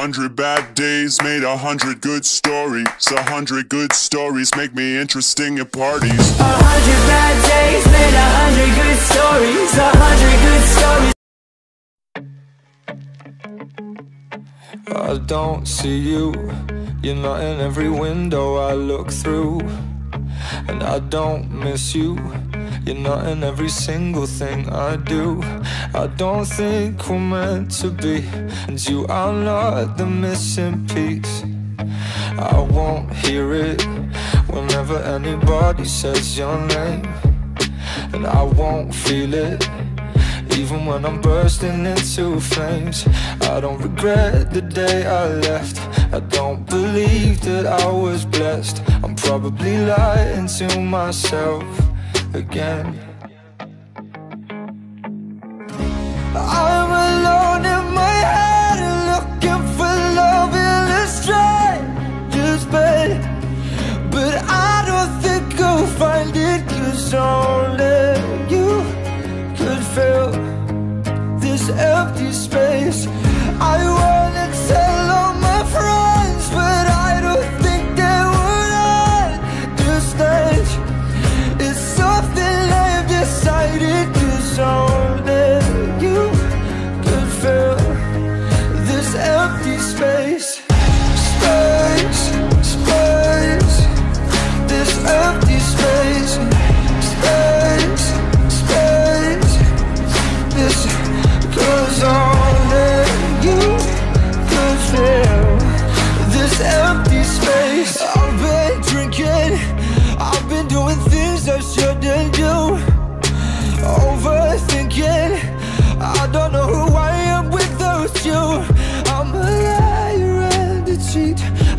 hundred bad days made a hundred good stories. A hundred good stories make me interesting at parties. A hundred bad days made a hundred good stories. A hundred good stories. I don't see you. You're not in every window I look through. And I don't miss you. You're not in every single thing I do. I don't think we're meant to be. And you are not the missing piece. I won't hear it whenever anybody says your name. And I won't feel it even when I'm bursting into flames I don't regret the day I left I don't believe that I was blessed I'm probably lying to myself again. I'm alone in my head Looking for love in a stranger's bed. But I don't think I'll find it Cause only empty space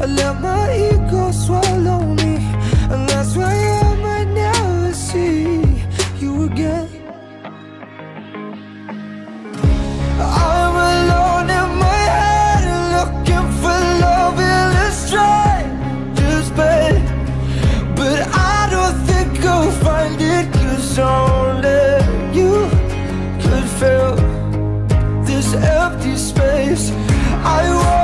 I let my ego swallow me And that's why I might never see you again? I'm alone in my head looking for love in a stranger's bed. But I don't think I'll find it cause only you could fill this empty space. I wanna